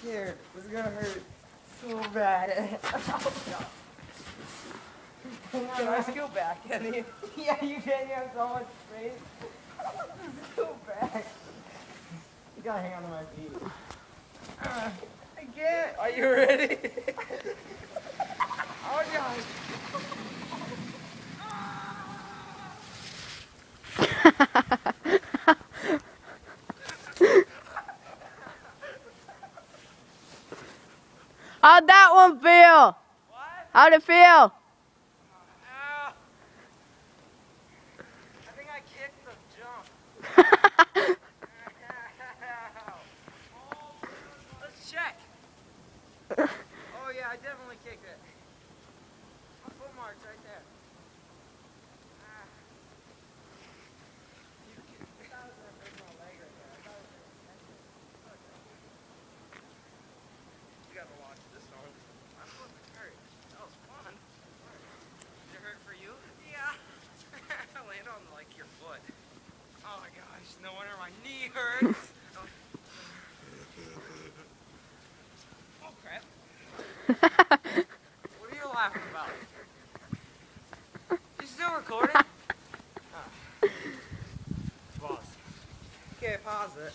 scared. This is gonna hurt so bad. Can I go back, Kenny? yeah, you can. You have so much space. this is so bad. You gotta hang on to my feet. Uh, I can't. Are you ready? Oh god. How'd that one feel? What? How'd it feel? Ow. I think I kicked the jump. Let's check. Oh yeah, I definitely kicked it. My foot mark's right there. Ah. You kicked- I thought it was gonna break my leg right there. I thought it was gonna catch it. Okay. You gotta watch this one. My foot hurt. That was fun. Did it hurt for you? Yeah. I landed on like your foot. Oh my gosh, no wonder my knee hurts. oh crap. What are you laughing about? You still recording? Ah. Pause. Okay, pause it.